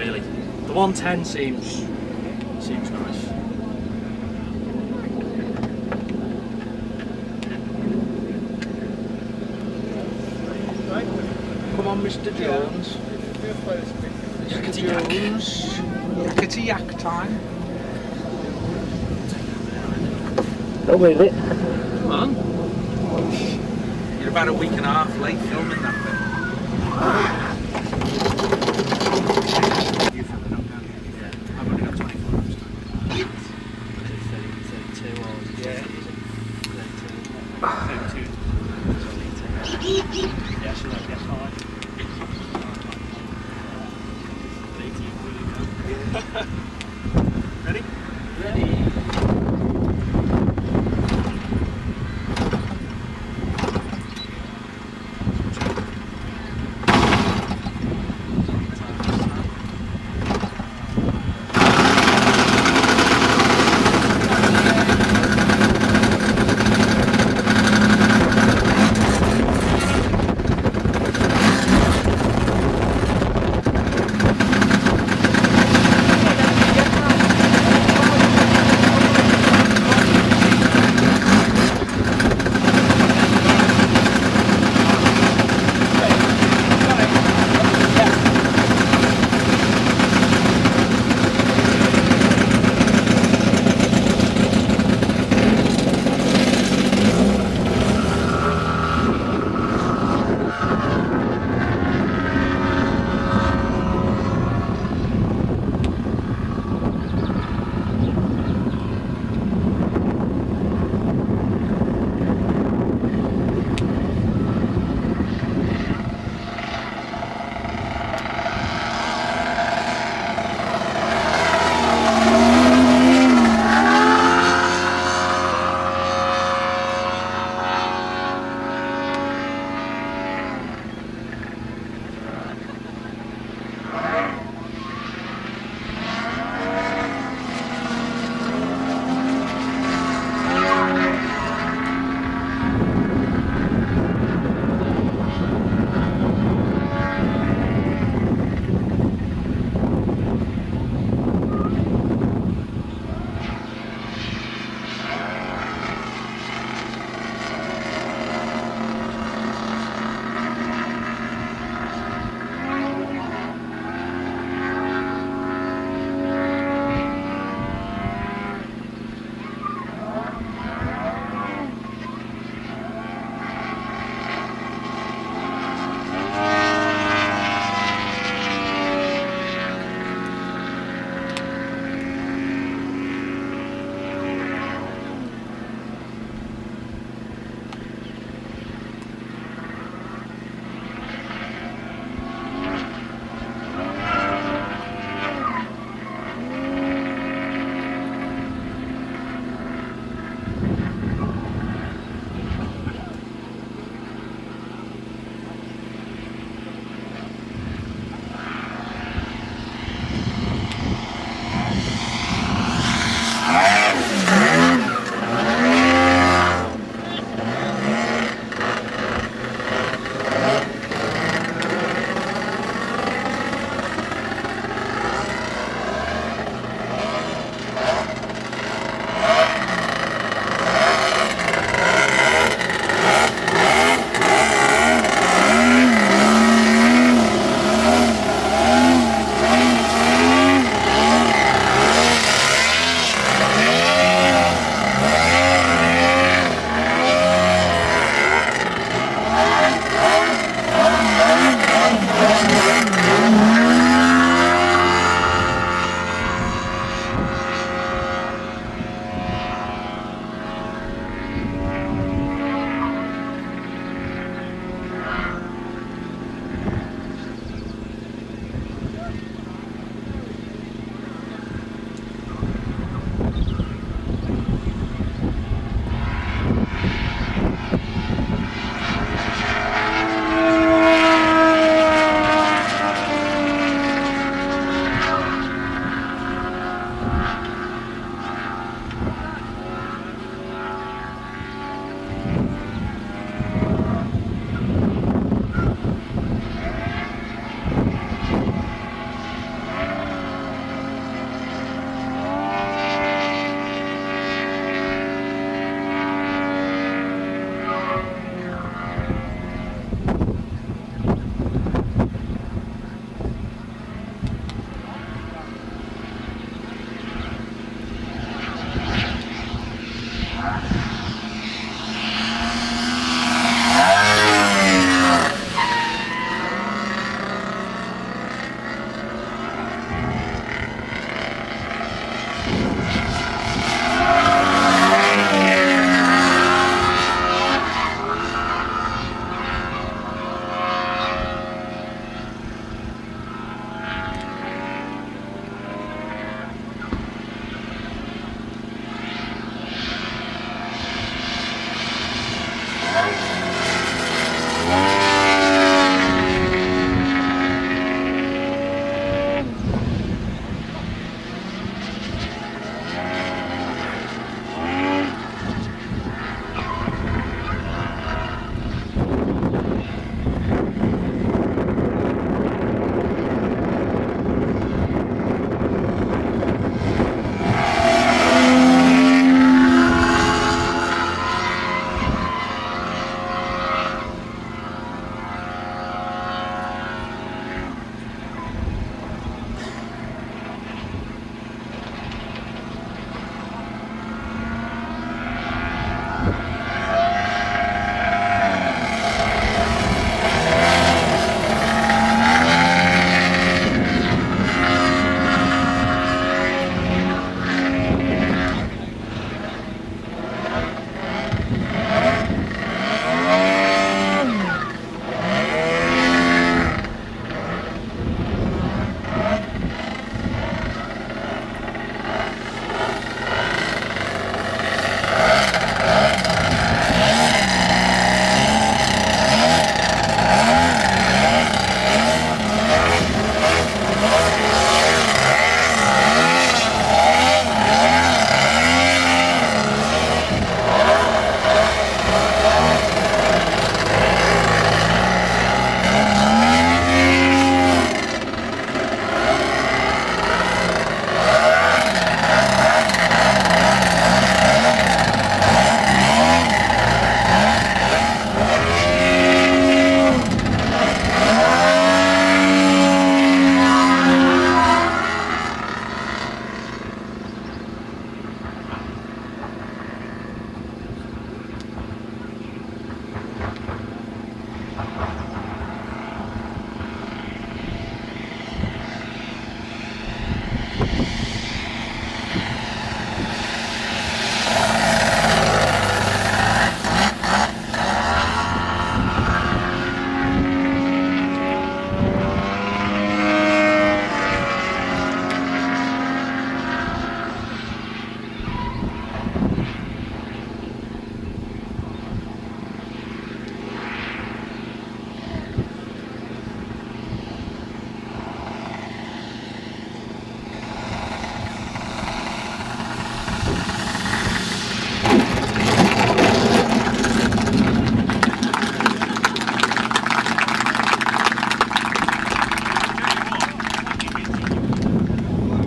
really. The 110 seems seems nice. Come on, Mr. Jones. Yakety yak. Jones. Yakety yak time. Don't move it. Come on. You're about a week and a half late filming that bit. You've had the knockdown,